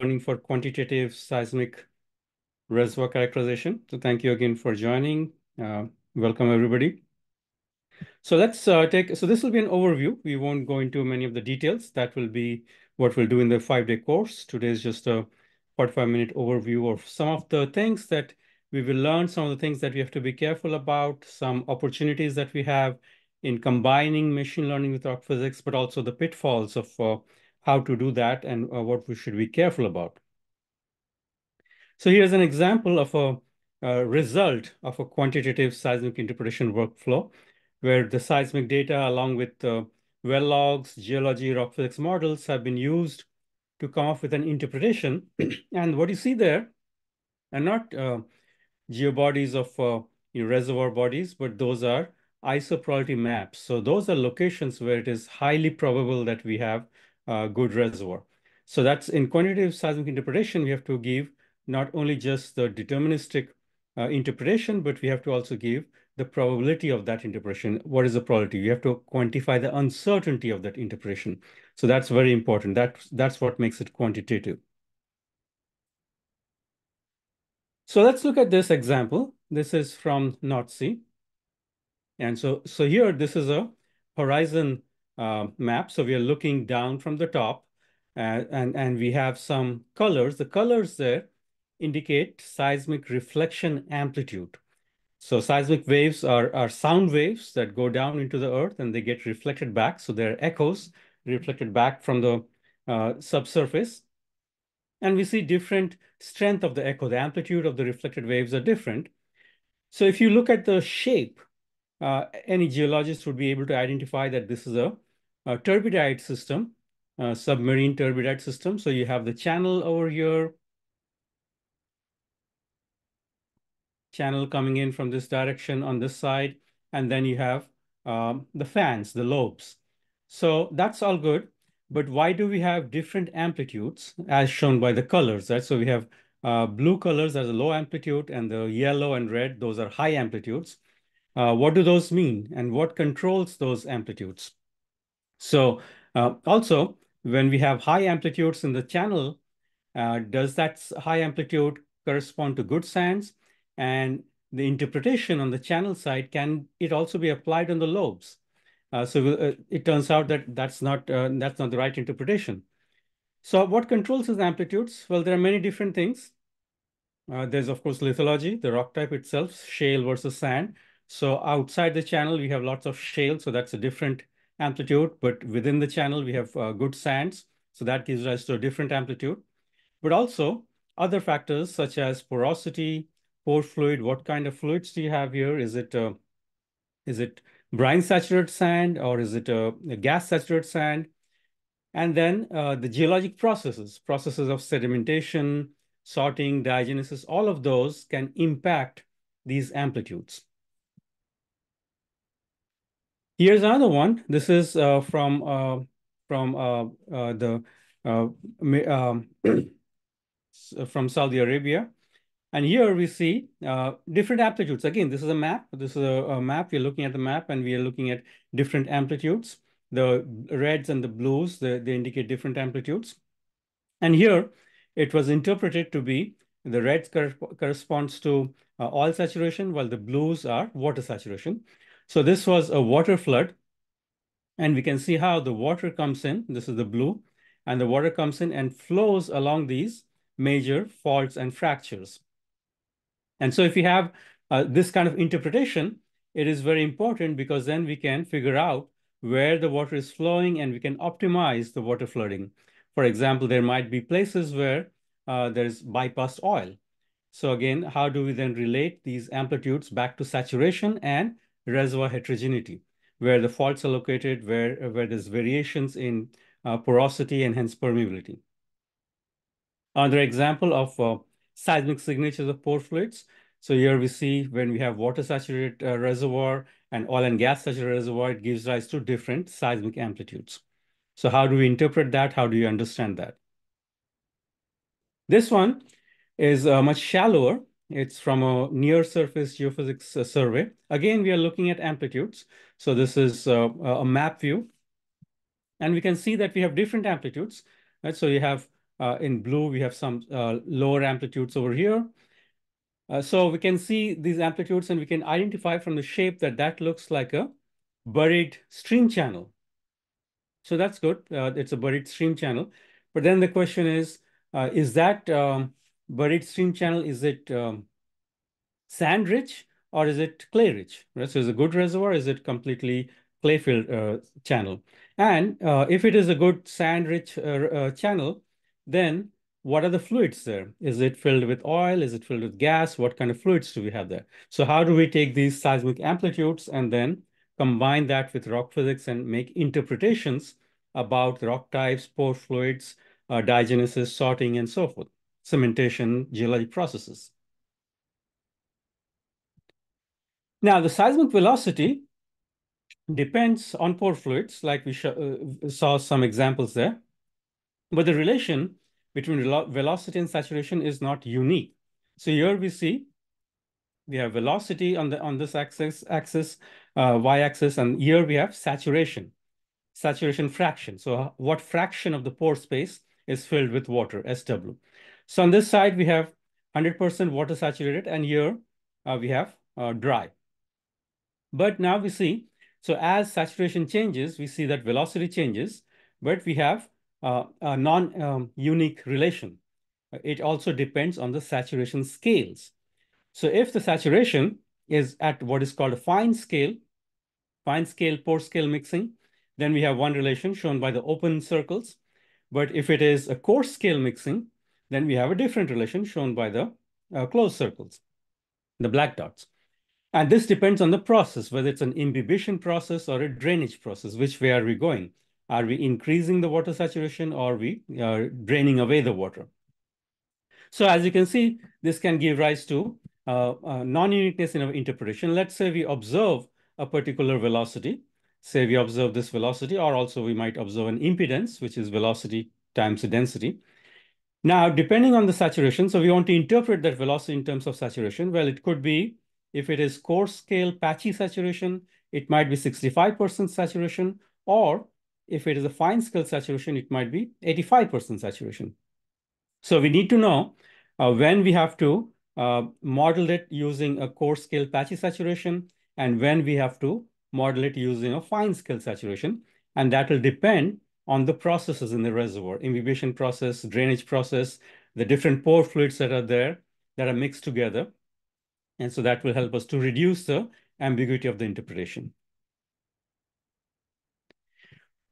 learning for quantitative seismic reservoir characterization. So thank you again for joining. Uh, welcome everybody. So let's uh, take, so this will be an overview. We won't go into many of the details. That will be what we'll do in the five-day course. Today is just a 45-minute overview of some of the things that we will learn, some of the things that we have to be careful about, some opportunities that we have in combining machine learning with rock physics, but also the pitfalls of uh, how to do that and uh, what we should be careful about. So here's an example of a, a result of a quantitative seismic interpretation workflow where the seismic data along with uh, well logs, geology, rock physics models have been used to come up with an interpretation. and what you see there are not uh, geobodies of uh, you know, reservoir bodies, but those are isoprobability maps. So those are locations where it is highly probable that we have good reservoir. So that's in quantitative seismic interpretation, we have to give not only just the deterministic uh, interpretation, but we have to also give the probability of that interpretation. What is the probability? We have to quantify the uncertainty of that interpretation. So that's very important. That, that's what makes it quantitative. So let's look at this example. This is from North Sea. And so, so here, this is a horizon uh, map. So we are looking down from the top uh, and, and we have some colors. The colors there indicate seismic reflection amplitude. So seismic waves are, are sound waves that go down into the earth and they get reflected back. So they're echoes reflected back from the uh, subsurface. And we see different strength of the echo. The amplitude of the reflected waves are different. So if you look at the shape, uh, any geologist would be able to identify that this is a, a turbidite system, a submarine turbidite system. So you have the channel over here, channel coming in from this direction on this side, and then you have um, the fans, the lobes. So that's all good. But why do we have different amplitudes as shown by the colors, right? So we have uh, blue colors as a low amplitude and the yellow and red, those are high amplitudes. Uh, what do those mean and what controls those amplitudes? So uh, also, when we have high amplitudes in the channel, uh, does that high amplitude correspond to good sands? And the interpretation on the channel side, can it also be applied on the lobes? Uh, so uh, it turns out that that's not, uh, that's not the right interpretation. So what controls these amplitudes? Well, there are many different things. Uh, there's, of course, lithology, the rock type itself, shale versus sand. So outside the channel, we have lots of shale, so that's a different amplitude. But within the channel, we have uh, good sands, so that gives rise to a different amplitude. But also other factors such as porosity, pore fluid, what kind of fluids do you have here? Is it, uh, is it brine saturated sand or is it a, a gas saturated sand? And then uh, the geologic processes, processes of sedimentation, sorting, diagenesis, all of those can impact these amplitudes. Here's another one. This is uh, from uh, from uh, uh the uh, um, from Saudi Arabia. And here we see uh, different amplitudes. Again, this is a map. This is a, a, map. We're looking at the map and we are looking at different amplitudes. The reds and the blues, they, indicate different amplitudes. And here it was interpreted to be the reds cor corresponds to oil saturation while the blues are water saturation. So this was a water flood. And we can see how the water comes in. This is the blue. And the water comes in and flows along these major faults and fractures. And so if we have uh, this kind of interpretation, it is very important because then we can figure out where the water is flowing and we can optimize the water flooding. For example, there might be places where uh, there's bypassed oil. So again, how do we then relate these amplitudes back to saturation and reservoir heterogeneity, where the faults are located, where, where there's variations in uh, porosity and hence permeability. Another example of uh, seismic signatures of pore fluids. So here we see when we have water saturated uh, reservoir and oil and gas saturated reservoir, it gives rise to different seismic amplitudes. So how do we interpret that? How do you understand that? This one is uh, much shallower it's from a near surface geophysics uh, survey. Again, we are looking at amplitudes. So this is uh, a map view. And we can see that we have different amplitudes. Right? So you have Uh, in blue, we have some uh, lower amplitudes over here. Uh, so we can see these amplitudes and we can identify from the shape that that looks like a buried stream channel. So that's good. Uh, it's a buried stream channel. But then the question is, is that um, buried stream channel, is it um, sand rich or is it clay rich? Right? So is a good reservoir? Is it completely clay filled uh, channel? And uh, if it is a good sand rich uh, uh, channel, then what are the fluids there? Is it filled with oil? Is it filled with gas? What kind of fluids do we have there? So how do we take these seismic amplitudes and then combine that with rock physics and make interpretations about rock types, pore fluids, uh, diagenesis, sorting, and so forth, cementation, geologic processes. Now, the seismic velocity depends on pore fluids, like we uh, saw some examples there. But the relation between velocity and saturation is not unique. So here we see we have velocity on the on this axis, axis uh, y-axis, and here we have saturation, saturation fraction. So what fraction of the pore space is filled with water, SW. So on this side, we have 100% water saturated, and here uh, we have uh, dry. But now we see, so as saturation changes, we see that velocity changes, but we have uh, a non-unique um, relation. It also depends on the saturation scales. So if the saturation is at what is called a fine scale, fine scale pore scale mixing, then we have one relation shown by the open circles. But if it is a coarse scale mixing, then we have a different relation shown by the uh, closed circles, the black dots. And this depends on the process, whether it's an imbibition process or a drainage process, which way are we going? Are we increasing the water saturation or are we uh, draining away the water? So as you can see, this can give rise to uh, uh, non-uniqueness in our interpretation. Let's say we observe a particular velocity. Say we observe this velocity, or also we might observe an impedance, which is velocity times the density. Now, depending on the saturation, so we want to interpret that velocity in terms of saturation. Well, it could be, if it is coarse scale patchy saturation, it might be 65% saturation, or if it is a fine scale saturation, it might be 85% saturation. So we need to know uh, when we have to uh, model it using a coarse scale patchy saturation and when we have to model it using a fine scale saturation. And that will depend on the processes in the reservoir, imbibition process, drainage process, the different pore fluids that are there that are mixed together. And so that will help us to reduce the ambiguity of the interpretation.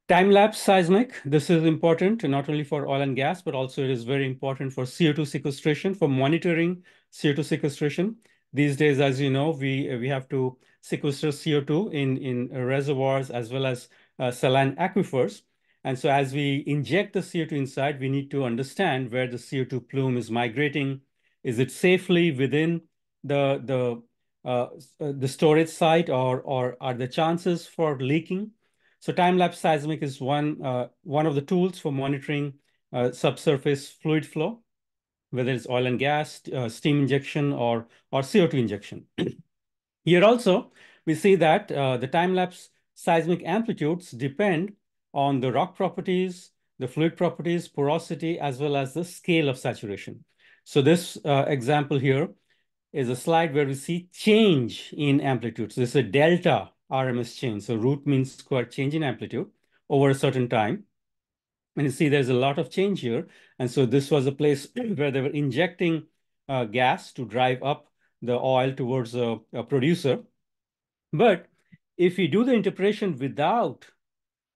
Time-lapse seismic, this is important not only for oil and gas, but also it is very important for CO2 sequestration, for monitoring CO2 sequestration. These days, as you know, we, we have to sequester CO2 in, in reservoirs as well as uh, saline aquifers. And so as we inject the CO2 inside, we need to understand where the CO2 plume is migrating. Is it safely within the, the, uh, the storage site or, or are the chances for leaking? So time-lapse seismic is one, uh, one of the tools for monitoring uh, subsurface fluid flow, whether it's oil and gas, uh, steam injection, or, or CO2 injection. Here also, we see that uh, the time-lapse seismic amplitudes depend on the rock properties, the fluid properties, porosity, as well as the scale of saturation. So this uh, example here is a slide where we see change in amplitude. So This is a delta RMS change. So root mean square change in amplitude over a certain time. And you see there's a lot of change here. And so this was a place where they were injecting uh, gas to drive up the oil towards a, a producer. But if we do the interpretation without,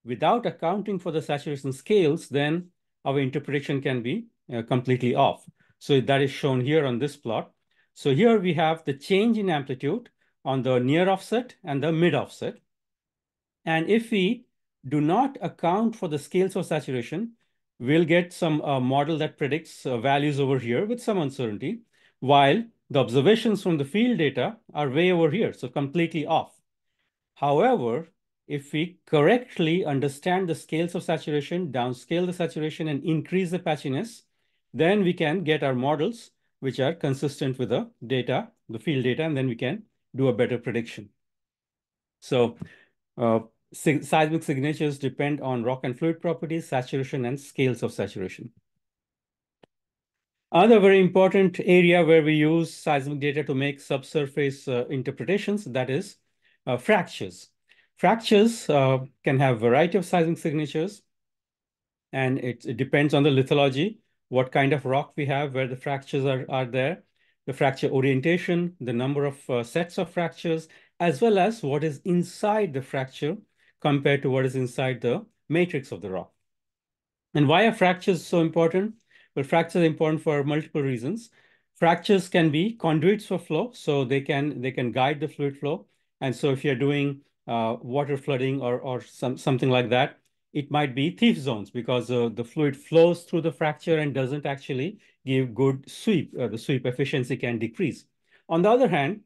without accounting for the saturation scales, then our interpretation can be uh, completely off. So that is shown here on this plot. So here we have the change in amplitude on the near offset and the mid offset. And if we do not account for the scales of saturation, we'll get some uh, model that predicts uh, values over here with some uncertainty, while the observations from the field data are way over here, so completely off. However, if we correctly understand the scales of saturation, downscale the saturation, and increase the patchiness, then we can get our models which are consistent with the data, the field data, and then we can do a better prediction. So uh, seismic signatures depend on rock and fluid properties, saturation, and scales of saturation. Another very important area where we use seismic data to make subsurface uh, interpretations, that is uh, fractures. Fractures uh, can have a variety of seismic signatures, and it, it, depends on the lithology, what kind of rock we have, where the fractures are, are there, the fracture orientation, the number of uh, sets of fractures, as well as what is inside the fracture compared to what is inside the matrix of the rock. And why are fractures so important? Well, fractures are important for multiple reasons. Fractures can be conduits for flow, so they can they can guide the fluid flow. And so if you're doing uh, water flooding or or some something like that, it might be thief zones because uh, the fluid flows through the fracture and doesn't actually give good sweep. Uh, the sweep efficiency can decrease. On the other hand,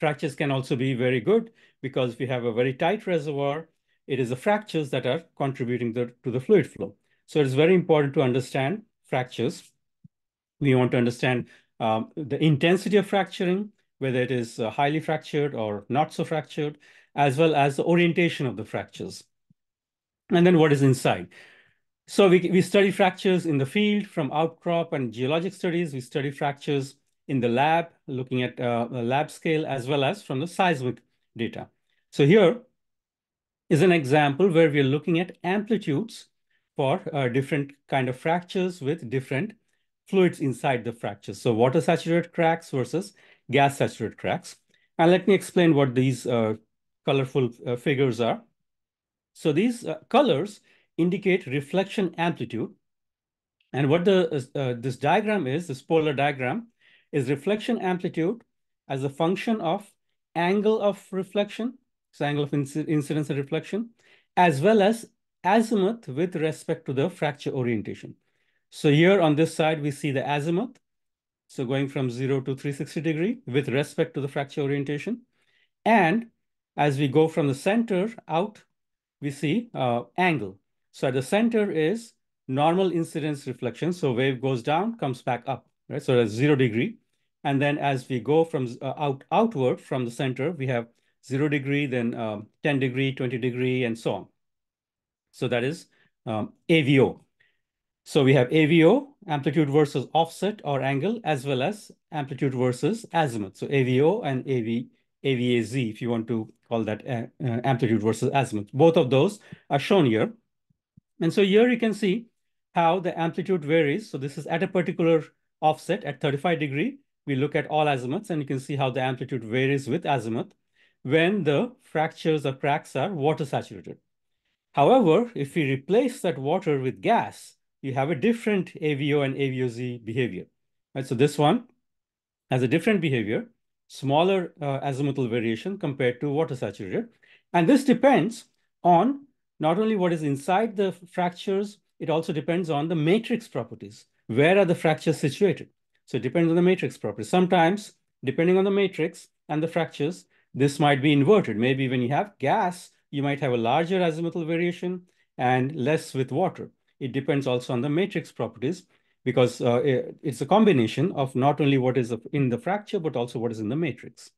fractures can also be very good because if you have a very tight reservoir, it is the fractures that are contributing the, to the fluid flow. So it's very important to understand fractures. We want to understand um, the intensity of fracturing, whether it is uh, highly fractured or not so fractured, as well as the orientation of the fractures. And then what is inside. So we, we study fractures in the field from outcrop and geologic studies. We study fractures in the lab, looking at uh, lab scale, as well as from the seismic data. So here is an example where we're looking at amplitudes for uh, different kind of fractures with different fluids inside the fractures. So water saturated cracks versus gas saturated cracks. And let me explain what these uh, colorful uh, figures are. So these uh, colors indicate reflection amplitude. And what the uh, uh, this diagram is, this polar diagram, is reflection amplitude as a function of angle of reflection, so angle of incidence and reflection, as well as azimuth with respect to the fracture orientation. So here on this side, we see the azimuth. So going from 0 to 360 degree with respect to the fracture orientation. And as we go from the center out, we see uh, angle. So at the center is normal incidence reflection. So wave goes down, comes back up, right? So that's zero degree. And then as we go from uh, out outward from the center, we have zero degree, then um, 10 degree, 20 degree, and so on. So that is um, AVO. So we have AVO, amplitude versus offset or angle, as well as amplitude versus azimuth. So AVO and AV, AVAZ, if you want to call that uh, uh, amplitude versus azimuth. Both of those are shown here. And so here you can see how the amplitude varies. So this is at a particular offset at 35 degree. We look at all azimuths and you can see how the amplitude varies with azimuth when the fractures or cracks are water saturated. However, if we replace that water with gas, you have a different AVO and AVAZ behavior. Right? So this one has a different behavior, smaller uh, azimuthal variation compared to water saturated. And this depends on not only what is inside the fractures, it also depends on the matrix properties. Where are the fractures situated? So it depends on the matrix properties. Sometimes, depending on the matrix and the fractures, this might be inverted. Maybe when you have gas, you might have a larger azimuthal variation and less with water. It depends also on the matrix properties because uh, it's a combination of not only what is in the fracture, but also what is in the matrix.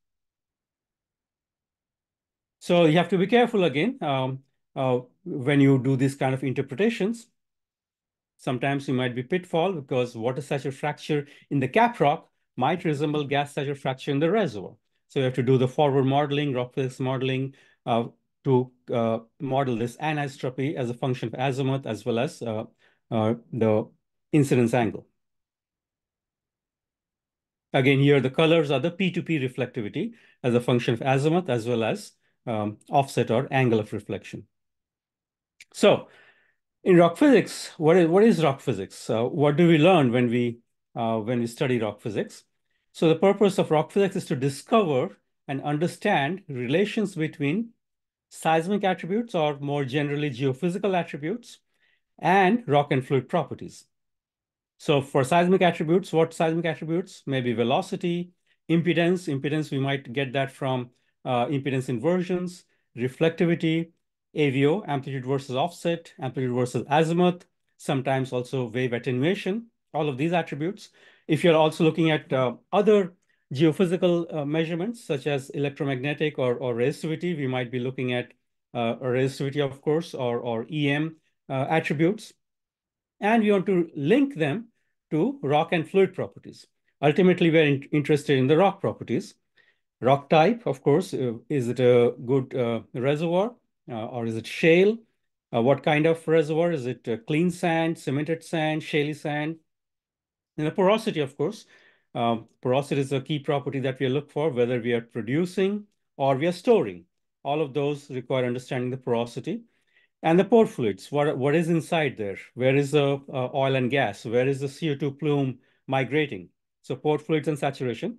So you have to be careful again um, uh, when you do these kind of interpretations. Sometimes you might be pitfall because water saturated fracture in the cap rock might resemble gas saturated fracture in the reservoir. So you have to do the forward modeling, rock physics modeling, uh, to uh, model this anisotropy as a function of azimuth as well as uh, uh, the incidence angle. Again, here the colors are the P2P reflectivity as a function of azimuth as well as um, offset or angle of reflection. So in rock physics, what is, what is rock physics? Uh, what do we learn when we, uh, when we study rock physics? So the purpose of rock physics is to discover and understand relations between seismic attributes or more generally geophysical attributes, and rock and fluid properties. So for seismic attributes, what seismic attributes? Maybe velocity, impedance. Impedance, we might get that from uh, impedance inversions, reflectivity, AVO, amplitude versus offset, amplitude versus azimuth, sometimes also wave attenuation, all of these attributes. If you're also looking at uh, other geophysical uh, measurements such as electromagnetic or, or resistivity. We might be looking at uh, resistivity, of course, or, or EM uh, attributes. And we want to link them to rock and fluid properties. Ultimately, we're in interested in the rock properties. Rock type, of course, uh, is it a good uh, reservoir uh, or is it shale? Uh, what kind of reservoir? Is it clean sand, cemented sand, shaly sand? And the porosity, of course. Porosity is a key property that we look for, whether we are producing or we are storing. All of those require understanding the porosity. And the pore fluids, what, what is inside there? Where is the uh, oil and gas? Where is the CO2 plume migrating? So pore fluids and saturation,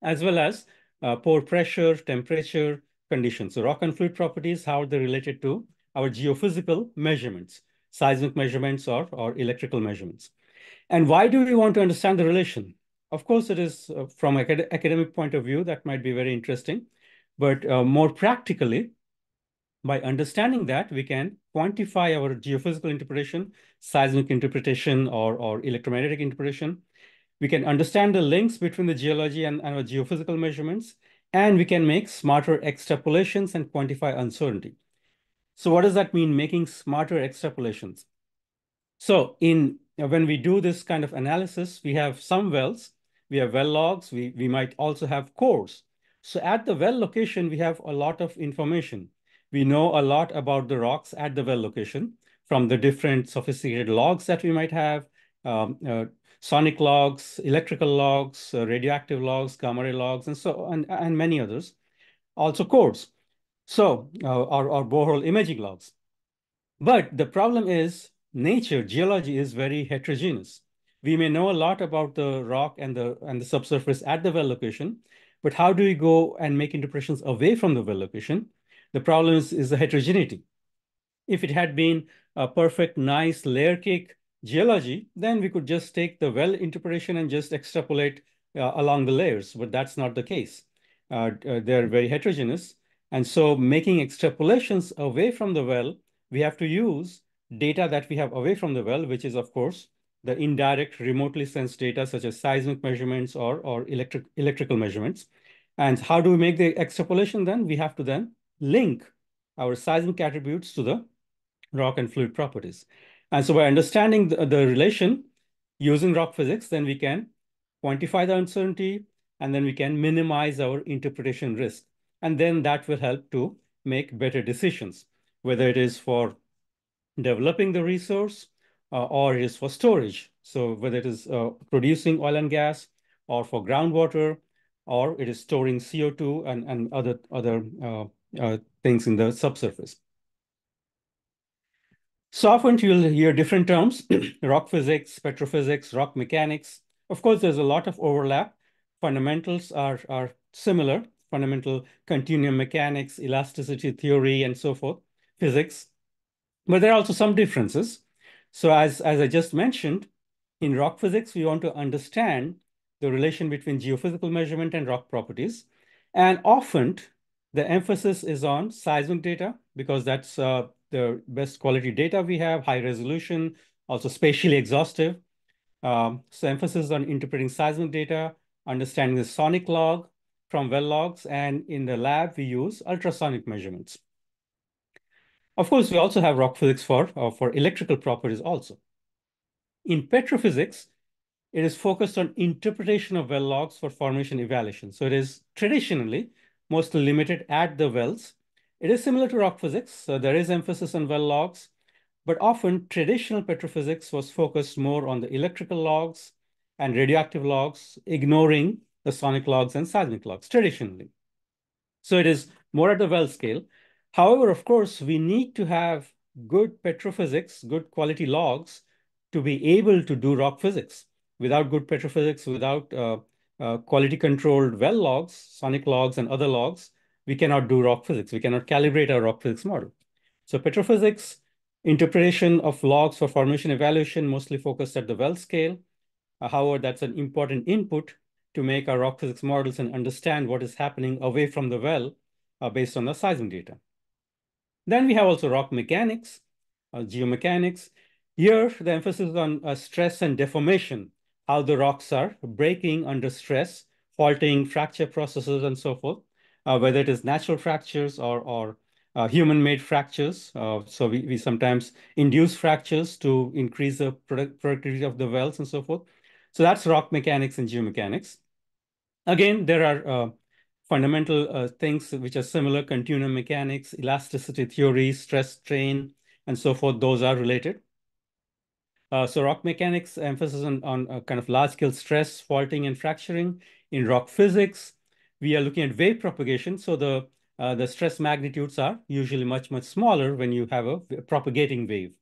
as well as uh, pore pressure, temperature, conditions. So rock and fluid properties, how are they related to our geophysical measurements, seismic measurements or, or electrical measurements. And why do we want to understand the relation? Of course, it is uh, from acad academic point of view, that might be very interesting. But uh, more practically, by understanding that, we can quantify our geophysical interpretation, seismic interpretation, or, or electromagnetic interpretation. We can understand the links between the geology and, and our geophysical measurements, and we can make smarter extrapolations and quantify uncertainty. So what does that mean, making smarter extrapolations? So in when we do this kind of analysis, we have some wells, we have well logs, we, we might also have cores. So at the well location, we have a lot of information. We know a lot about the rocks at the well location from the different sophisticated logs that we might have, um, uh, sonic logs, electrical logs, uh, radioactive logs, gamma ray logs, and so and, and many others. Also cores. So uh, our, our borehole imaging logs. But the problem is nature, geology is very heterogeneous. We may know a lot about the rock and the and the subsurface at the well location, but how do we go and make interpretations away from the well location? The problem is, is the heterogeneity. If it had been a perfect, nice layer cake geology, then we could just take the well interpretation and just extrapolate uh, along the layers, but that's not the case. Uh, uh, they're very heterogeneous. And so making extrapolations away from the well, we have to use data that we have away from the well, which is, of course, the indirect remotely sensed data such as seismic measurements or, or electric, electrical measurements. And how do we make the extrapolation then? We have to then link our seismic attributes to the rock and fluid properties. And so by understanding the, the relation using rock physics, then we can quantify the uncertainty, and then we can minimize our interpretation risk. And then that will help to make better decisions, whether it is for developing the resource uh, or it is for storage. So whether it is uh, producing oil and gas or for groundwater, or it is storing CO2 and, and other, other uh, uh, things in the subsurface. So often you'll hear different terms, rock physics, petrophysics, rock mechanics. Of course, there's a lot of overlap. Fundamentals are, are similar, fundamental continuum mechanics, elasticity theory, and so forth, physics. But there are also some differences. So as, as I just mentioned, in rock physics, we want to understand the relation between geophysical measurement and rock properties. And often the emphasis is on seismic data because that's uh, the best quality data we have, high resolution, also spatially exhaustive. Um, so emphasis on interpreting seismic data, understanding the sonic log from well logs, and in the lab, we use ultrasonic measurements. Of course, we also have rock physics for, uh, for electrical properties also. In petrophysics, it is focused on interpretation of well logs for formation evaluation. So it is traditionally mostly limited at the wells it is similar to rock physics, so there is emphasis on well logs, but often traditional petrophysics was focused more on the electrical logs and radioactive logs, ignoring the sonic logs and seismic logs traditionally. So it is more at the well scale. However, of course, we need to have good petrophysics, good quality logs to be able to do rock physics. Without good petrophysics, without uh, uh, quality controlled well logs, sonic logs, and other logs, we cannot do rock physics. We cannot calibrate our rock physics model. So petrophysics, interpretation of logs for formation evaluation, mostly focused at the well scale. Uh, however, that's an important input to make our rock physics models and understand what is happening away from the well uh, based on the seismic data. Then we have also rock mechanics, uh, geomechanics. Here, the emphasis is on uh, stress and deformation, how the rocks are breaking under stress, faulting, fracture processes, and so forth uh, whether it is natural fractures or, or uh, human-made fractures. Uh, so we, we sometimes induce fractures to increase the product productivity of the wells and so forth. So that's rock mechanics and geomechanics. Again, there are uh, fundamental uh, things which are similar, continuum mechanics, elasticity theory, stress strain, and so forth. Those are related. Uh, so rock mechanics emphasis on, on uh, kind of large-scale stress, faulting, and fracturing. In rock physics, we are looking at wave propagation. So the uh, the stress magnitudes are usually much, much smaller when you have a propagating wave.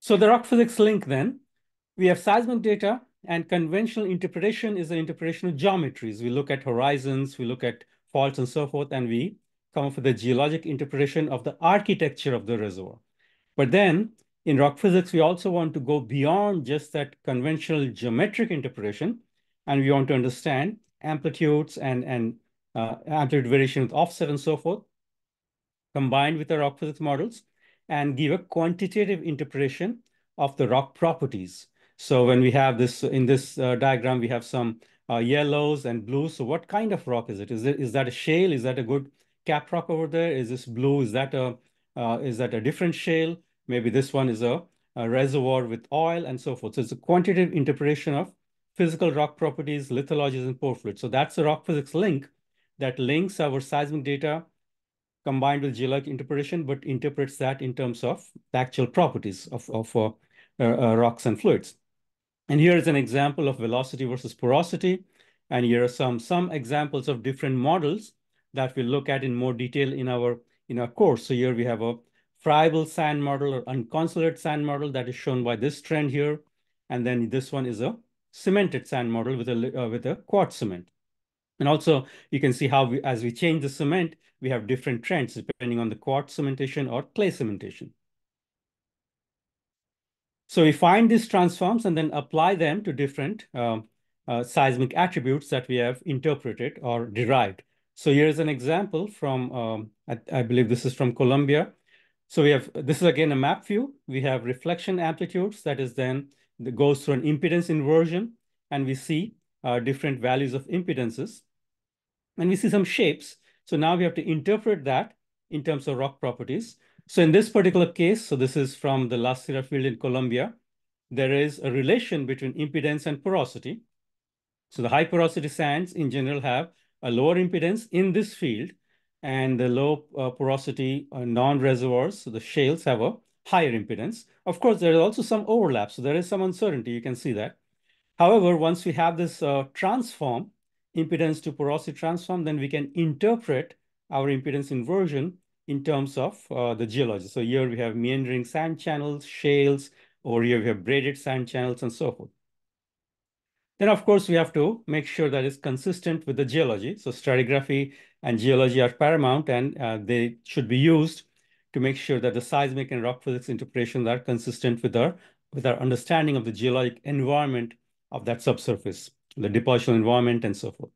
So the rock physics link then, we have seismic data and conventional interpretation is the interpretation of geometries. We look at horizons, we look at faults and so forth, and we come up with a geologic interpretation of the architecture of the reservoir. But then in rock physics, we also want to go beyond just that conventional geometric interpretation, and we want to understand amplitudes and, and uh, amplitude variation with offset and so forth, combined with the rock physics models, and give a quantitative interpretation of the rock properties. So when we have this, in this uh, diagram, we have some uh, yellows and blues. So what kind of rock is it? Is it is that a shale? Is that a good cap rock over there? Is this blue? Is that a uh, is that a different shale? Maybe this one is a, a reservoir with oil and so forth. So it's a quantitative interpretation of physical rock properties, lithologies, and pore fluids. So that's the rock physics link that links our seismic data combined with geologic interpretation, but interprets that in terms of the actual properties of, of uh, uh, uh, rocks and fluids. And here is an example of velocity versus porosity. And here are some, some examples of different models that we'll look at in more detail in our, in our course. So here we have a friable sand model or unconsolidated sand model that is shown by this trend here. And then this one is a cemented sand model with a, uh, with a quartz cement. And also you can see how we, as we change the cement, we have different trends depending on the quartz cementation or clay cementation. So we find these transforms and then apply them to different um, uh, seismic attributes that we have interpreted or derived. So here's an example from, um, I, I, believe this is from Colombia. So we have, this is again a map view. We have reflection amplitudes that is then goes through an impedance inversion, and we see uh, different values of impedances. And we see some shapes. So now we have to interpret that in terms of rock properties. So in this particular case, so this is from the La Sierra field in Colombia, there is a relation between impedance and porosity. So the high porosity sands in general have a lower impedance in this field, and the low uh, porosity uh, non-reservoirs, so the shales have a higher impedance. Of course, there is also some overlap, so there is some uncertainty. You can see that. However, once we have this uh, transform, impedance to porosity transform, then we can interpret our impedance inversion in terms of uh, the geology. So here we have meandering sand channels, shales, or here we have braided sand channels and so forth. Then, of course, we have to make sure that it's consistent with the geology. So stratigraphy and geology are paramount, and uh, they should be used to make sure that the seismic and rock physics interpretations are consistent with our, with our understanding of the geologic environment of that subsurface, the depositional environment, and so forth.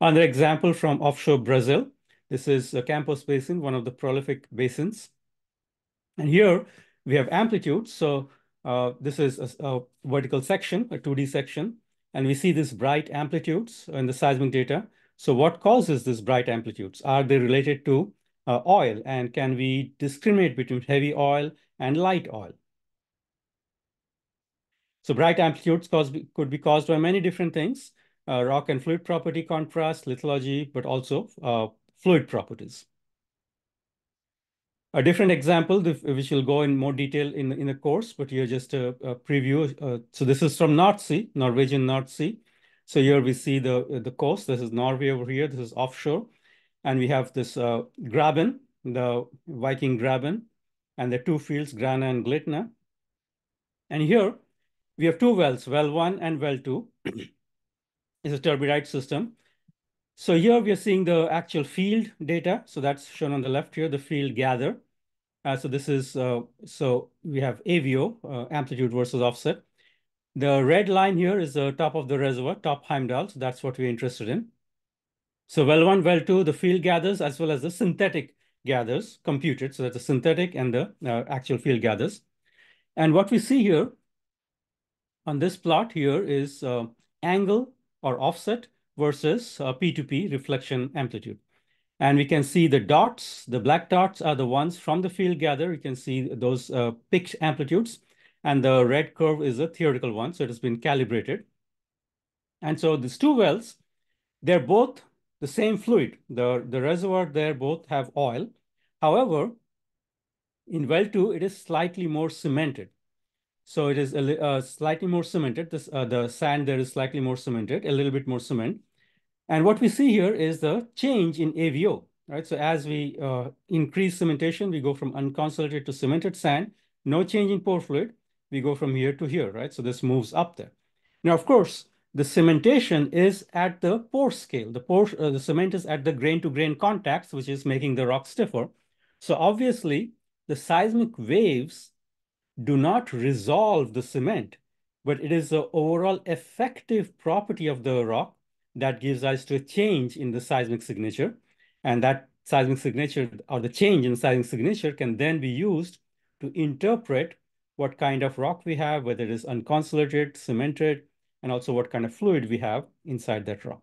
Another example from offshore Brazil. This is a Campos Basin, one of the prolific basins. And here we have amplitudes. So uh, this is a, a, vertical section, a 2D section, and we see these bright amplitudes in the seismic data. So what causes these bright amplitudes? Are they related to uh, oil and can we discriminate between heavy oil and light oil? So bright amplitudes cause, could be caused by many different things, uh, rock and fluid property contrast, lithology, but also uh, fluid properties. A different example, which will go in more detail in, in the course, but here just a, a preview. Uh, so this is from North Sea, Norwegian North Sea. So here we see the, the coast. This is Norway over here. This is offshore. And we have this uh, Graben, the Viking Graben, and the two fields, Grane and Glitne. And here we have two wells, well one and well two. is a turbidite system. So here we are seeing the actual field data. So that's shown on the left here, the field gather. Uh, so this is, uh, so we have AVO, uh, amplitude versus offset. The red line here is the top of the reservoir, top Heimdal. So that's what we're interested in. So well one, well two, the field gathers as well as the synthetic gathers computed. So that's the synthetic and the uh, actual field gathers. And what we see here on this plot here is uh, angle or offset versus uh, P2P reflection amplitude. And we can see the dots, the black dots are the ones from the field gather. You can see those uh, picked amplitudes. And the red curve is a theoretical one, so it has been calibrated. And so these two wells, they're both the same fluid. The, the reservoir there both have oil. However, in well two, it is slightly more cemented. So it is a, uh, slightly more cemented. This, uh, the sand there is slightly more cemented, a little bit more cement. And what we see here is the change in AVO, right? So as we uh, increase cementation, we go from unconsolidated to cemented sand, no change in pore fluid. We go from here to here, right? So this moves up there. Now, of course, the cementation is at the pore scale. The pore, uh, the cement is at the grain to grain contacts, which is making the rock stiffer. So obviously, the seismic waves do not resolve the cement, but it is the overall effective property of the rock that gives rise to a change in the seismic signature. And that seismic signature or the change in seismic signature can then be used to interpret what kind of rock we have, whether it is unconsolidated, cemented, and also what kind of fluid we have inside that rock.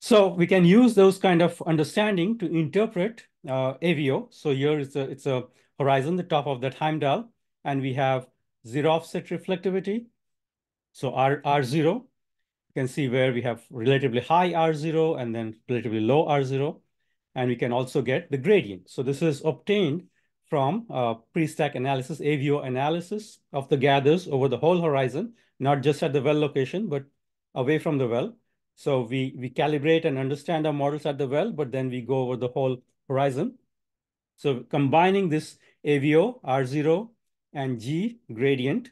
So we can use those kind of understanding to interpret uh, AVO. So here is a, it's a horizon, the top of that Heimdal, and we have zero offset reflectivity. So R, R0, you can see where we have relatively high R0 and then relatively low R0. And we can also get the gradient. So this is obtained from uh, pre-stack analysis, AVO analysis of the gathers over the whole horizon, not just at the well location, but away from the well. So we, we calibrate and understand our models at the well, but then we go over the whole horizon. So combining this AVO, R0, and G gradient,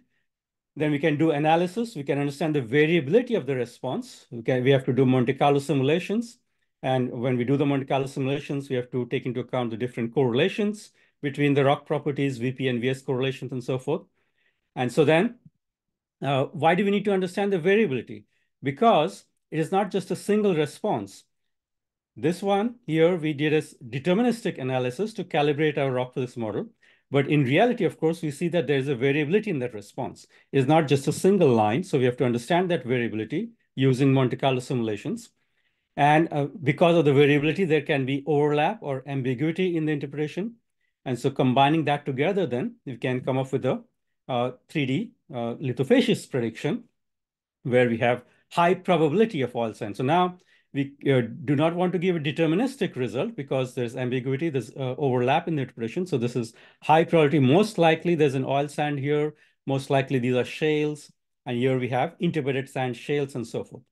then we can do analysis. We can understand the variability of the response. We, can, we have to do Monte Carlo simulations. And when we do the Monte Carlo simulations, we have to take into account the different correlations between the rock properties, VP and VS correlations, and so forth. And so then, uh, why do we need to understand the variability? Because it is not just a single response. This one here, we did a deterministic analysis to calibrate our rock physics model. But in reality, of course, we see that there is a variability in that response. It's not just a single line. So we have to understand that variability using Monte Carlo simulations. And uh, because of the variability, there can be overlap or ambiguity in the interpretation. And so combining that together, then you can come up with a uh, 3D uh, prediction where we have high probability of oil sand. So now we uh, do not want to give a deterministic result because there's ambiguity, there's uh, overlap in the interpretation. So this is high probability. Most likely there's an oil sand here. Most likely these are shales. And here we have interpreted sand shales and so forth.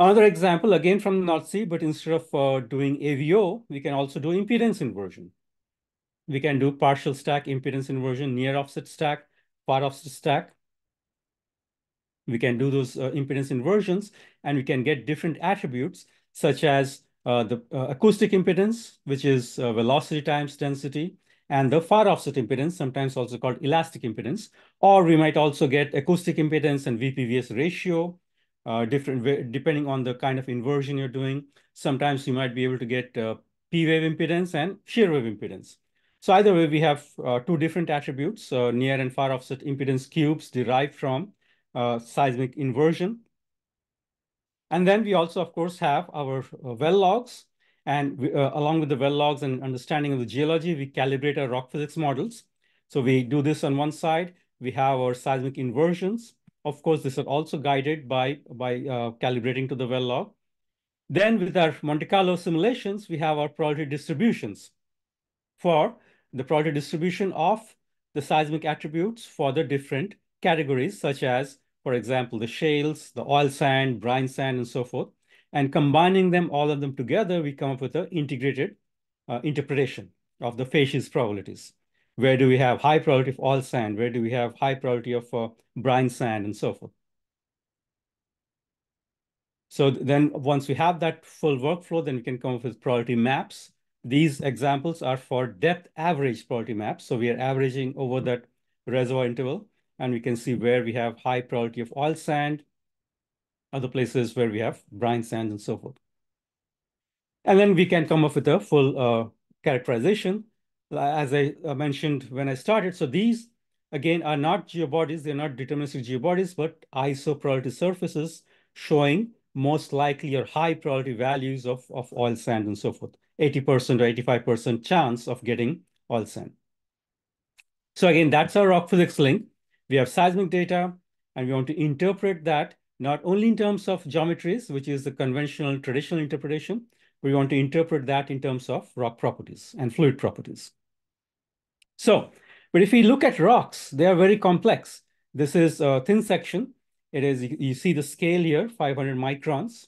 Another example, again from the North Sea, but instead of uh, doing AVO, we can also do impedance inversion. We can do partial stack impedance inversion, near offset stack, far offset stack. We can do those uh, impedance inversions and we can get different attributes such as uh, the uh, acoustic impedance, which is uh, velocity times density, and the far offset impedance, sometimes also called elastic impedance. Or we might also get acoustic impedance and VPVS ratio, uh, different depending on the kind of inversion you're doing. Sometimes you might be able to get uh, P wave impedance and shear wave impedance. So either way, we have uh, two different attributes, uh, near and far offset impedance cubes derived from uh, seismic inversion. And then we also, of course, have our uh, well logs. And we, along with the well logs and understanding of the geology, we calibrate our rock physics models. So we do this on one side. We have our seismic inversions. Of course, this is also guided by, by uh, calibrating to the well log. Then with our Monte Carlo simulations, we have our probability distributions for the probability distribution of the seismic attributes for the different categories, such as, for example, the shales, the oil sand, brine sand, and so forth. And combining them, all of them together, we come up with an integrated uh, interpretation of the facies probabilities. Where do we have high probability of oil sand? Where do we have high probability of uh, brine sand and so forth? So then once we have that full workflow, then we can come up with probability maps. These examples are for depth average probability maps. So we are averaging over that reservoir interval, and we can see where we have high probability of oil sand, other places where we have brine sand and so forth. And then we can come up with a full uh, characterization as I uh, mentioned when I started, so these again, are not geobodies. They're not deterministic geobodies, but isoprobability surfaces showing most likely or high priority values of, of oil sand and so forth. 80% or 85% chance of getting oil sand. So again, that's our rock physics link. We have seismic data, and we want to interpret that not only in terms of geometries, which is the conventional traditional interpretation, we want to interpret that in terms of rock properties and fluid properties. So, but if we look at rocks, they are very complex. This is a thin section. It is, you see the scale here, 500 microns.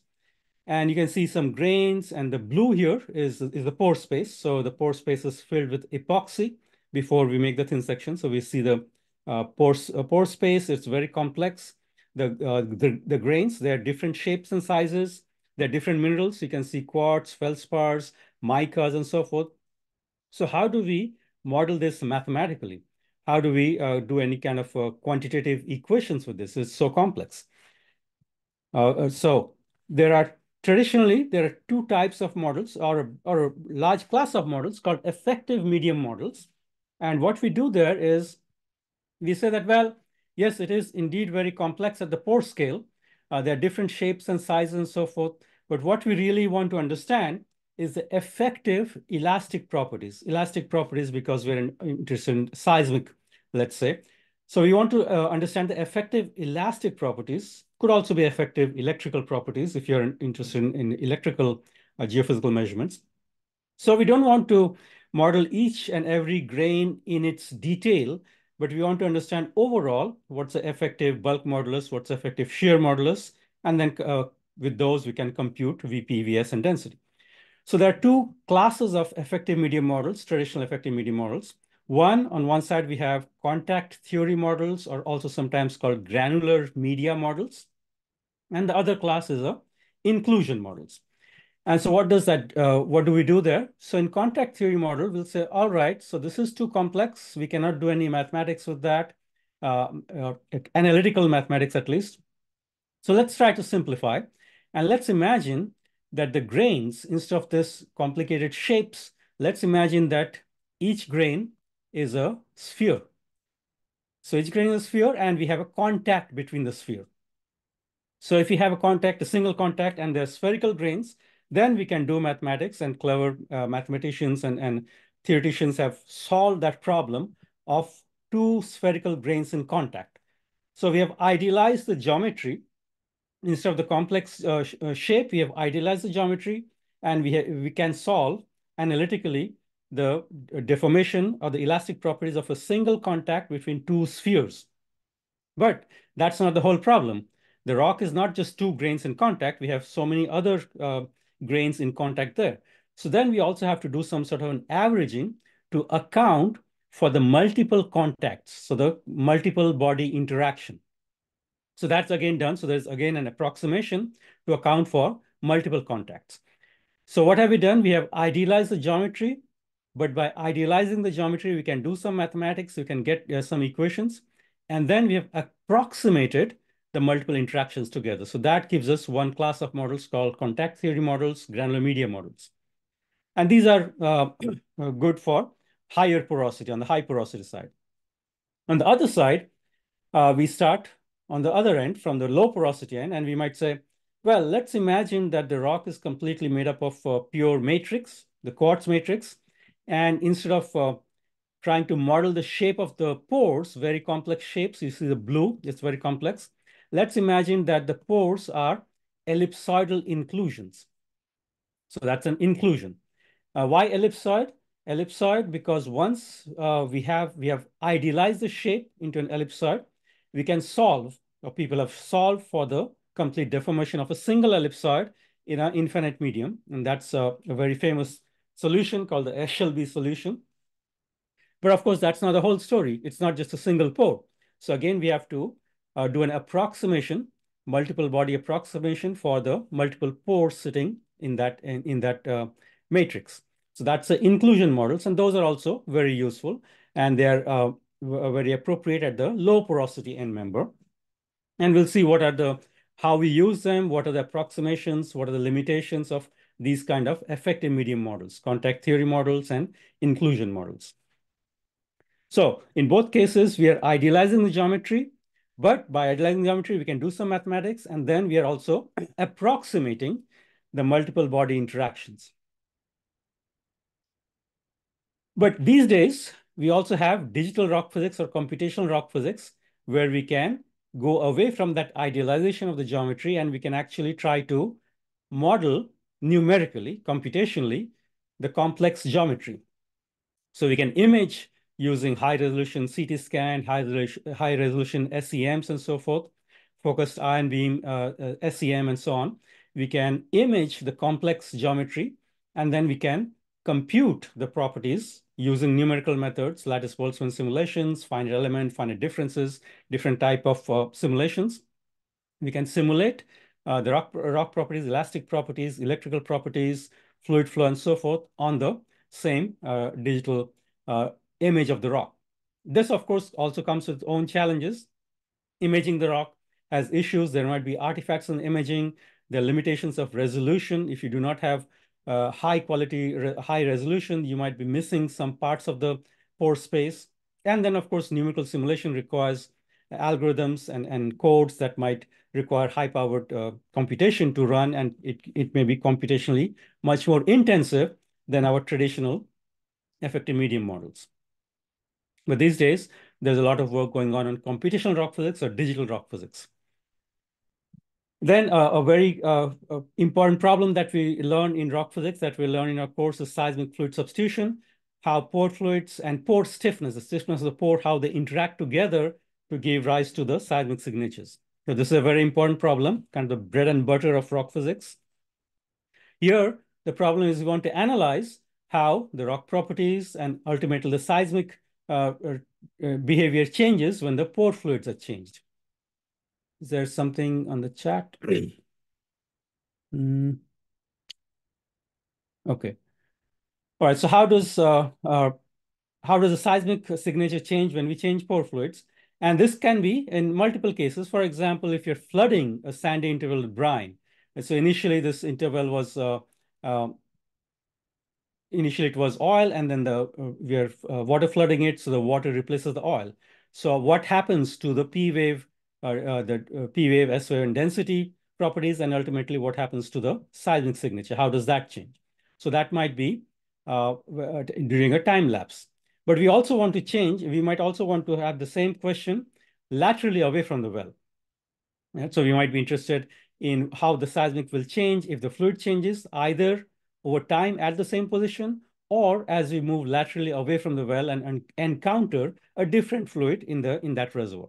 And you can see some grains, and the blue here is, is the pore space. So the pore space is filled with epoxy before we make the thin section. So we see the uh, pore, uh, pore space. It's very complex. The, uh, the, the grains, they are different shapes and sizes. They're different minerals. You can see quartz, feldspars, micas, and so forth. So how do we model this mathematically? How do we uh, do any kind of uh, quantitative equations with this? It's so complex. Uh, uh so there are traditionally, there are two types of models or, or a large class of models called effective medium models. And what we do there is we say that, well, yes, it is indeed very complex at the pore scale. Uh, there are different shapes and sizes and so forth. But what we really want to understand is the effective elastic properties. Elastic properties because we're in, interested in seismic, let's say. So we want to uh, understand the effective elastic properties, could also be effective electrical properties if you're interested in, in electrical uh, geophysical measurements. So we don't want to model each and every grain in its detail, but we want to understand overall what's the effective bulk modulus, what's effective shear modulus, and then uh, with those we can compute VP, VS, and density. So there are two classes of effective medium models, traditional effective medium models. One, on one side, we have contact theory models, or also sometimes called granular media models. And the other class is a inclusion models. And so what does that, uh, what do we do there? So in contact theory model, we'll say, all right, so this is too complex. We cannot do any mathematics with that, uh, uh, analytical mathematics at least. So let's try to simplify. And let's imagine that the grains, instead of this complicated shapes, let's imagine that each grain is a sphere. So each grain is a sphere, and we have a contact between the sphere. So if you have a contact, a single contact, and they're spherical grains, then we can do mathematics, and clever uh, mathematicians and, and theoreticians have solved that problem of two spherical grains in contact. So we have idealized the geometry instead of the complex uh, sh uh, shape, we have idealized the geometry and we, we can solve analytically the deformation or the elastic properties of a single contact between two spheres. But that's not the whole problem. The rock is not just two grains in contact. We have so many other uh, grains in contact there. So then we also have to do some sort of an averaging to account for the multiple contacts, so the multiple body interaction. So that's again done. So there's again an approximation to account for multiple contacts. So what have we done? We have idealized the geometry, but by idealizing the geometry, we can do some mathematics, we can get uh, some equations, and then we have approximated the multiple interactions together. So that gives us one class of models called contact theory models, granular media models. And these are uh, good for higher porosity, on the high porosity side. On the other side, uh, we start on the other end, from the low porosity end, and we might say, well, let's imagine that the rock is completely made up of uh, pure matrix, the quartz matrix, and instead of uh, trying to model the shape of the pores, very complex shapes, you see the blue, it's very complex. Let's imagine that the pores are ellipsoidal inclusions. So that's an inclusion. Uh, why ellipsoid? Ellipsoid because once uh, we have we have idealized the shape into an ellipsoid, we can solve or people have solved for the complete deformation of a single ellipsoid in an infinite medium. And that's a, a very famous solution called the Eshelby solution. But of course, that's not the whole story. It's not just a single pore. So again, we have to uh, do an approximation, multiple body approximation for the multiple pores sitting in that, in, in that uh, matrix. So that's the inclusion models, and those are also very useful, and they're uh, Uh, very appropriate at the low porosity end member. And we'll see what are the, how we use them, what are the approximations, what are the limitations of these kind of effective medium models, contact theory models and inclusion models. So in both cases, we are idealizing the geometry, but by idealizing geometry, we can do some mathematics, and then we are also approximating the multiple body interactions. But these days, we also have digital rock physics or computational rock physics, where we can go away from that idealization of the geometry, and we can actually try to model numerically, computationally, the complex geometry. So we can image using high resolution CT scan, high resolution, high resolution SEMs and so forth, focused ion beam, uh, uh, SEM and so on. We can image the complex geometry and then we can compute the properties using numerical methods, lattice Boltzmann simulations, finite element, finite differences, different type of uh, simulations. We can simulate uh, the rock, rock properties, elastic properties, electrical properties, fluid flow, and so forth on the same uh, digital uh, image of the rock. This, of course, also comes with its own challenges. Imaging the rock has issues. There might be artifacts in imaging. There are limitations of resolution. If you do not have uh, high quality, re high resolution, you might be missing some parts of the pore space. And then, of course, numerical simulation requires algorithms and, and codes that might require high-powered uh, computation to run, and it, it may be computationally much more intensive than our traditional effective medium models. But these days, there's a lot of work going on on computational rock physics or digital rock physics. Then uh, a very uh, uh, important problem that we learn in rock physics that we learn in our course is seismic fluid substitution, how pore fluids and pore stiffness, the stiffness of the pore, how they interact together to give rise to the seismic signatures. So this is a very important problem, kind of the bread and butter of rock physics. Here, the problem is we want to analyze how the rock properties and ultimately the seismic uh, uh, behavior changes when the pore fluids are changed. Is there something on the chat? mm. Okay. All right. So how does uh, uh, how does the seismic signature change when we change pore fluids? And this can be in multiple cases. For example, if you're flooding a sandy interval with brine. So initially this interval was, uh, uh, initially it was oil and then the uh, we are uh, water flooding it. So the water replaces the oil. So what happens to the P wave, uh, the uh, P wave, S wave and density properties and ultimately what happens to the seismic signature? How does that change? So that might be during a time lapse. But we also want to change, we might also want to have the same question laterally away from the well. Right? So we might be interested in how the seismic will change if the fluid changes either over time at the same position or as we move laterally away from the well and, and encounter a different fluid in, the, in that reservoir.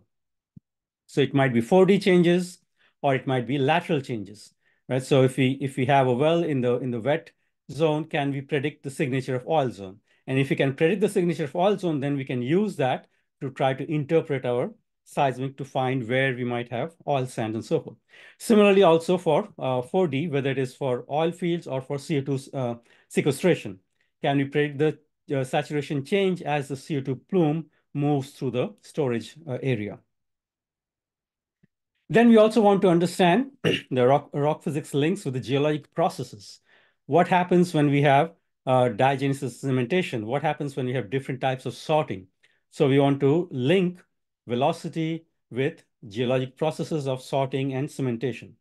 So it might be 4D changes or it might be lateral changes, right? So if we, if we have a well in the, in the wet zone, can we predict the signature of oil zone? And if we can predict the signature of oil zone, then we can use that to try to interpret our seismic to find where we might have oil sands and so forth. Similarly, also for uh, 4D, whether it is for oil fields or for CO2 uh, sequestration, can we predict the uh, saturation change as the CO2 plume moves through the storage uh, area? Then we also want to understand the rock, rock physics links with the geologic processes. What happens when we have uh, diagenesis cementation. What happens when we have different types of sorting? So we want to link velocity with geologic processes of sorting and cementation.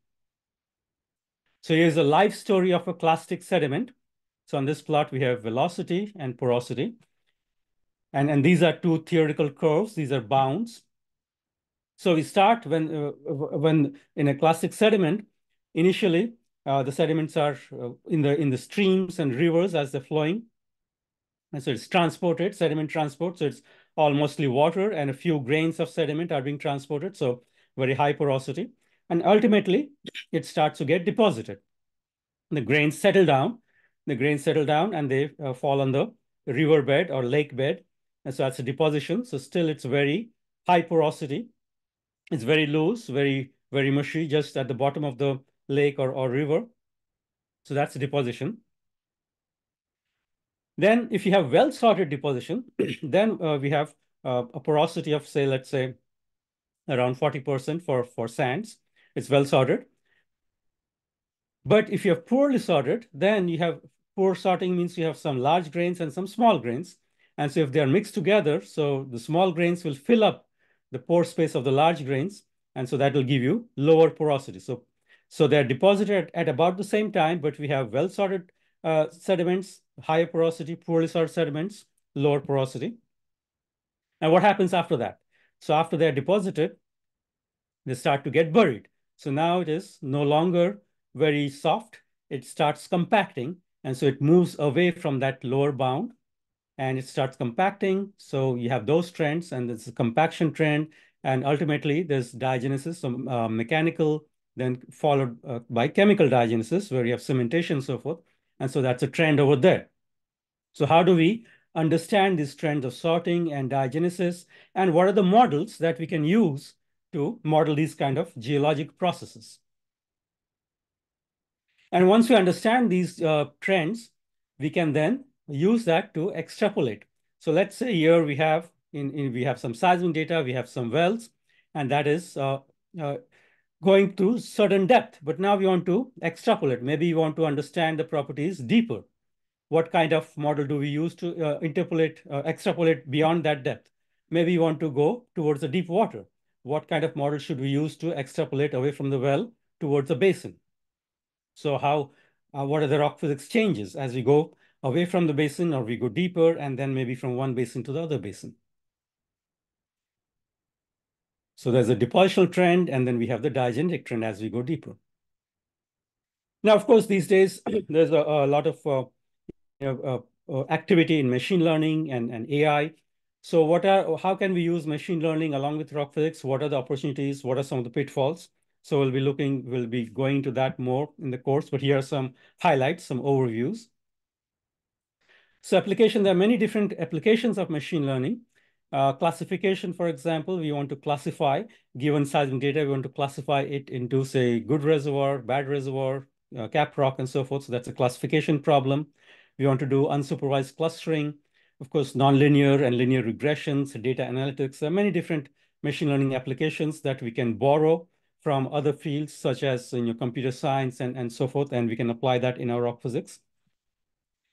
So here's a life story of a clastic sediment. So on this plot, we have velocity and porosity. And, and these are two theoretical curves. These are bounds. So we start when, uh, when in a clastic sediment, initially, uh, the sediments are uh, in the in the streams and rivers as they're flowing. And so it's transported, sediment transport. So it's all mostly water and a few grains of sediment are being transported. So very high porosity. And ultimately, it starts to get deposited. The grains settle down. The grains settle down and they uh, fall on the riverbed or lake bed. And so that's a deposition. So still it's very high porosity. It's very loose, very, very mushy, just at the bottom of the lake or, or river. So that's deposition. Then if you have well-sorted deposition, then uh, we have uh, a porosity of say, let's say around 40% for, for sands. It's well-sorted. But if you have poorly sorted, then you have poor sorting means you have some large grains and some small grains. And so if they are mixed together, so the small grains will fill up the pore space of the large grains, and so that will give you lower porosity. So, so they're deposited at, at about the same time, but we have well-sorted uh, sediments, higher porosity, poorly sorted sediments, lower porosity. And what happens after that? So after they're deposited, they start to get buried. So now it is no longer very soft. It starts compacting. And so it moves away from that lower bound and it starts compacting. So you have those trends and a compaction trend. And ultimately there's diagenesis, some uh, mechanical, then followed uh, by chemical diagenesis where you have cementation and so forth. And so that's a trend over there. So how do we understand these trends of sorting and diagenesis? And what are the models that we can use to model these kind of geologic processes? And once we understand these uh, trends, we can then use that to extrapolate. So let's say here we have in, in we have some seismic data, we have some wells, and that is uh, uh, going to certain depth. But now we want to extrapolate. Maybe we want to understand the properties deeper. What kind of model do we use to uh, interpolate, uh, extrapolate beyond that depth? Maybe we want to go towards the deep water. What kind of model should we use to extrapolate away from the well towards the basin? So how, uh, what are the rock physics changes as we go away from the basin or we go deeper and then maybe from one basin to the other basin. So there's a depositional trend and then we have the diagenetic trend as we go deeper. Now, of course, these days, there's a, a lot of uh, you know, uh, uh, activity in machine learning and, and AI. So what are, how can we use machine learning along with rock physics? What are the opportunities? What are some of the pitfalls? So we'll be looking, we'll be going to that more in the course, but here are some highlights, some overviews. So application, there are many different applications of machine learning. Uh, classification, for example, we want to classify, given seismic data, we want to classify it into, say, good reservoir, bad reservoir, uh, cap rock, and so forth. So that's a classification problem. We want to do unsupervised clustering, of course, nonlinear and linear regressions, data analytics. There are many different machine learning applications that we can borrow from other fields, such as you know, computer science and, and so forth, and we can apply that in our rock physics.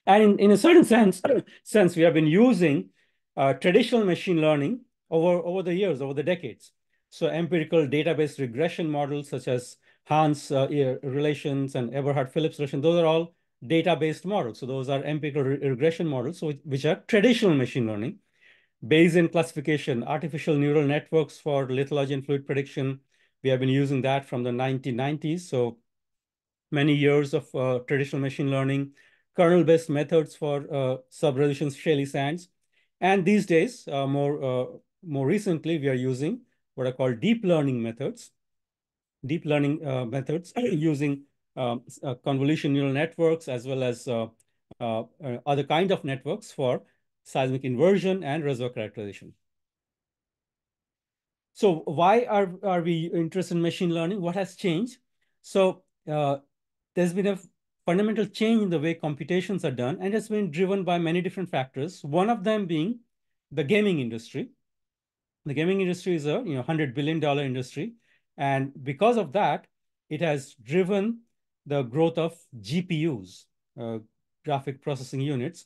And in, in a certain sense, sense, we have been using uh, traditional machine learning over, over the years, over the decades. So empirical database regression models such as Han's uh, relations and Eberhart-Phillips relation, those are all data-based models. So those are empirical re regression models, so which are traditional machine learning. Bayesian classification, artificial neural networks for lithology and fluid prediction. We have been using that from the 1990s. So many years of uh, traditional machine learning kernel-based methods for uh, sub-resolution shaly sands. And these days, uh, more, uh, more recently, we are using what are called deep learning methods. Deep learning uh, methods using um, uh, convolution neural networks as well as uh, other kind of networks for seismic inversion and reservoir characterization. So why are, are we interested in machine learning? What has changed? So there's been a fundamental change in the way computations are done, and it's been driven by many different factors, one of them being the gaming industry. The gaming industry is a you know, $100 billion industry, and because of that, it has driven the growth of GPUs, uh, graphic processing units.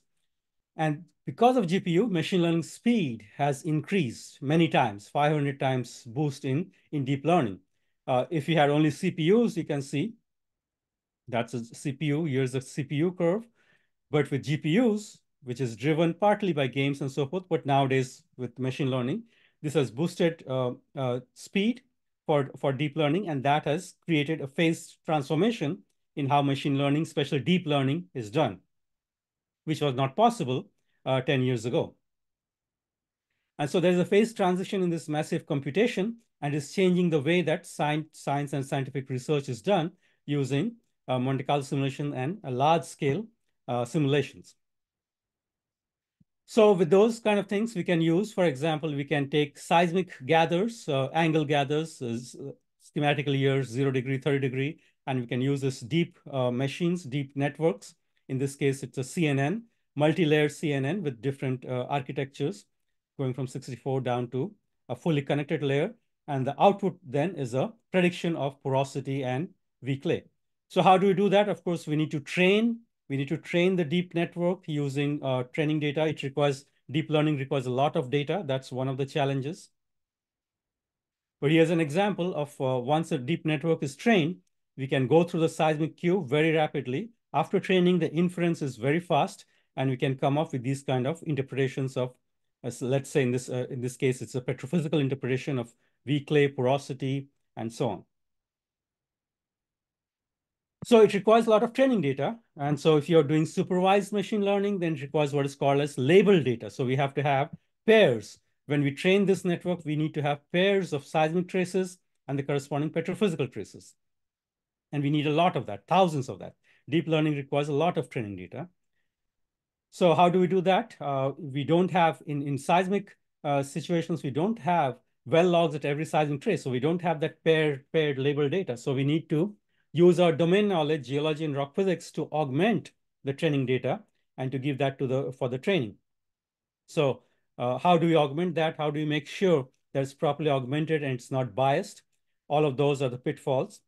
And because of GPU, machine learning speed has increased many times, 500 times boost in, in deep learning. Uh, if you had only CPUs, you can see that's a CPU, here's a CPU curve. But with GPUs, which is driven partly by games and so forth, but nowadays with machine learning, this has boosted uh, uh, speed for, for deep learning, and that has created a phase transformation in how machine learning, especially deep learning, is done, which was not possible uh, 10 years ago. And so there's a phase transition in this massive computation, and it's changing the way that science, science and scientific research is done using uh, Monte Carlo simulation and a large scale uh, simulations. So with those kind of things, we can use, for example, we can take seismic gathers, uh, angle gathers, uh, schematically here, zero degree, 30 degree, and we can use this deep machines, deep networks. In this case, it's a CNN, multi-layered CNN with different architectures going from 64 down to a fully connected layer. And the output then is a prediction of porosity and V-clay. So how do we do that? Of course, we need to train. We need to train the deep network using uh, training data. It requires Deep learning requires a lot of data. That's one of the challenges. But here's an example of uh, once a deep network is trained, we can go through the seismic cube very rapidly. After training, the inference is very fast, and we can come up with these kind of interpretations of, as let's say in this uh, in this case, it's a petrophysical interpretation of V-clay porosity and so on. So it requires a lot of training data. And so if you're doing supervised machine learning, then it requires what is called as labeled data. So we have to have pairs when we train this network, we need to have pairs of seismic traces and the corresponding petrophysical traces. And we need a lot of that, thousands of that. Deep learning requires a lot of training data. So how do we do that? Uh, we don't have, in, in seismic uh, situations, we don't have well logs at every seismic trace. So we don't have that paired, paired labeled data. So we need to use our domain knowledge, geology and rock physics to augment the training data and to give that to the for the training. So uh, how do we augment that? How do we make sure that it's properly augmented and it's not biased? All of those are the pitfalls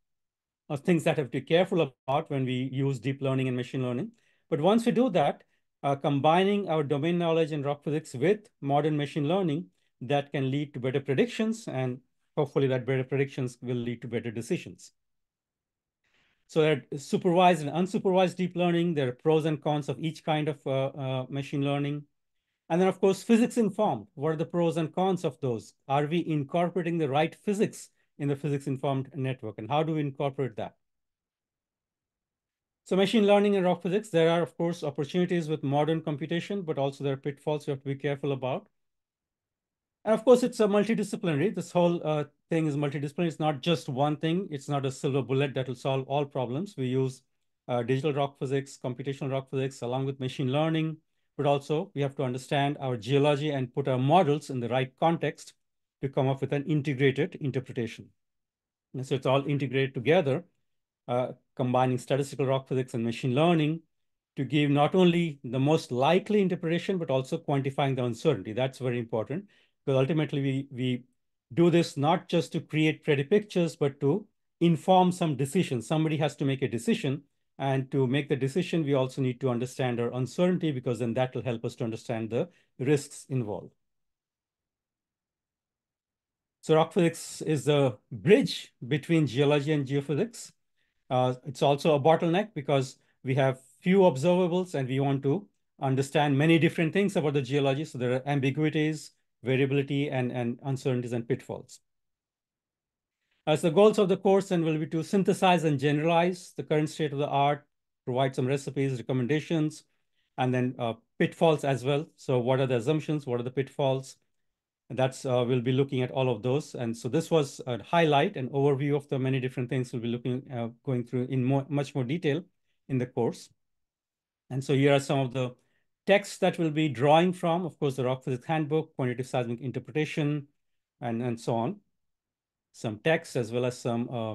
of things that have to be careful about when we use deep learning and machine learning. But once we do that, uh, combining our domain knowledge in rock physics with modern machine learning, that can lead to better predictions and hopefully that better predictions will lead to better decisions. So are supervised and unsupervised deep learning. There are pros and cons of each kind of uh, uh, machine learning. And then, of course, physics informed. What are the pros and cons of those? Are we incorporating the right physics in the physics informed network? And how do we incorporate that? So machine learning and rock physics, there are, of course, opportunities with modern computation, but also there are pitfalls you have to be careful about. And of course, it's a multidisciplinary. This whole uh, thing is multidisciplinary. It's not just one thing. It's not a silver bullet that will solve all problems. We use uh, digital rock physics, computational rock physics, along with machine learning, but also we have to understand our geology and put our models in the right context to come up with an integrated interpretation. And so it's all integrated together, uh, combining statistical rock physics and machine learning to give not only the most likely interpretation, but also quantifying the uncertainty. That's very important because ultimately we, we do this not just to create pretty pictures, but to inform some decisions. Somebody has to make a decision and to make the decision, we also need to understand our uncertainty because then that will help us to understand the risks involved. So rock physics is the bridge between geology and geophysics. Uh, it's also a bottleneck because we have few observables and we want to understand many different things about the geology. So there are ambiguities, variability, and, and uncertainties and pitfalls. As the goals of the course then will be to synthesize and generalize the current state of the art, provide some recipes, recommendations, and then uh, pitfalls as well. So what are the assumptions? What are the pitfalls? And that's, uh, we'll be looking at all of those. And so this was a highlight, an overview of the many different things we'll be looking, uh, going through in more, much more detail in the course. And so here are some of the texts that we'll be drawing from, of course, the Rock Physics Handbook, Quantitative Seismic Interpretation, and, and so on some text as well as some uh,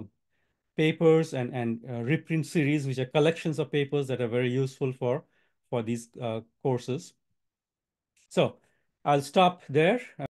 papers and, and uh, reprint series, which are collections of papers that are very useful for, for these uh, courses. So I'll stop there.